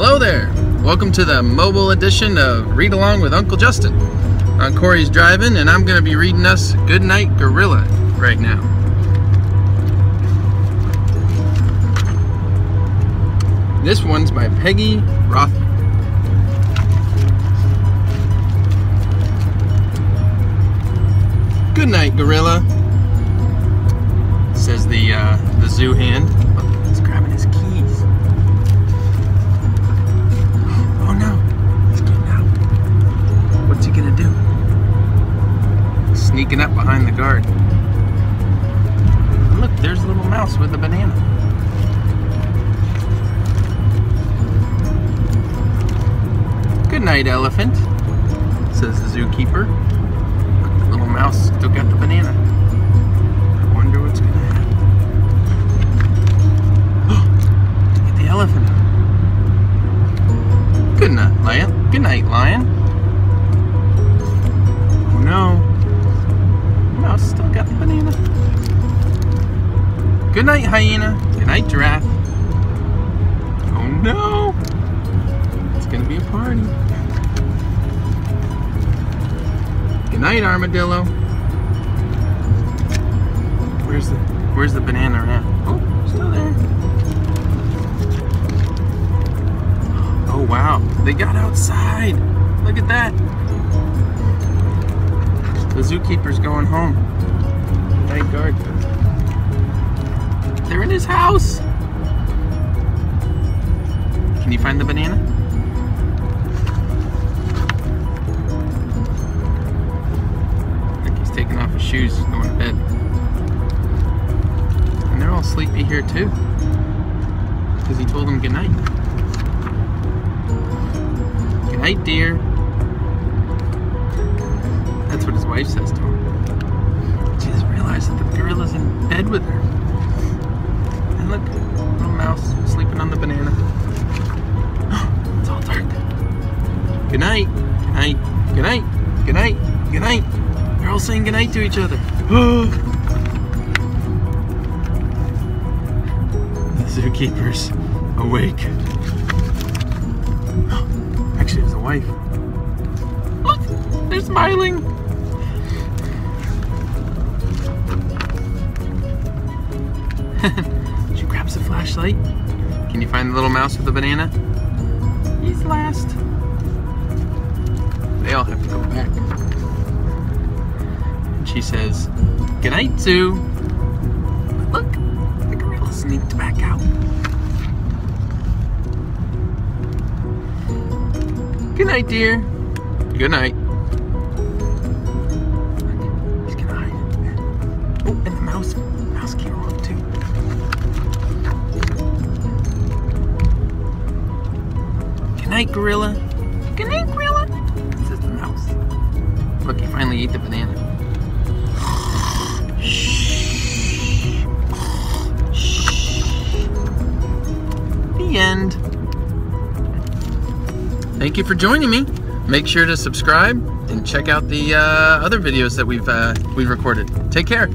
Hello there. Welcome to the mobile edition of Read Along with Uncle Justin. I'm Corey's driving and I'm going to be reading us Goodnight Gorilla right now. This one's by Peggy Rathmann. Good night, gorilla. Says the uh, the zoo hand. Sneaking up behind the guard. Look, there's a little mouse with a banana. Good night, elephant, says the zookeeper. The little mouse still got the banana. I wonder what's gonna happen. Get the elephant. Good night, lion. Good night, lion. Oh no. Still got the banana. Good night, hyena. Good night, giraffe. Oh no. It's gonna be a party. Good night, armadillo. Where's the Where's the banana at? Oh, still there. Oh wow, they got outside. Look at that. The zookeeper's going home. Thank God. They're in his house. Can you find the banana? I think he's taking off his shoes, He's going to bed. And they're all sleepy here too. Because he told them goodnight. Good night, dear. Wife says to him. She doesn't realize that the gorilla's in bed with her. And look, little mouse sleeping on the banana. it's all dark. Good night. Good night. Good night. Good night. Good night. They're all saying good night to each other. the zookeeper's awake. Actually, it's a wife. Look, they're smiling. She grabs the flashlight. Can you find the little mouse with the banana? He's last. They all have to go back. And she says, Good night, Zoo. But look, the gorilla sneaked back out. Good night, dear. Good night. Night, gorilla. Good night, gorilla. Says the mouse. Look, he finally ate the banana. The end. Thank you for joining me. Make sure to subscribe and check out the uh, other videos that we've uh, we've recorded. Take care.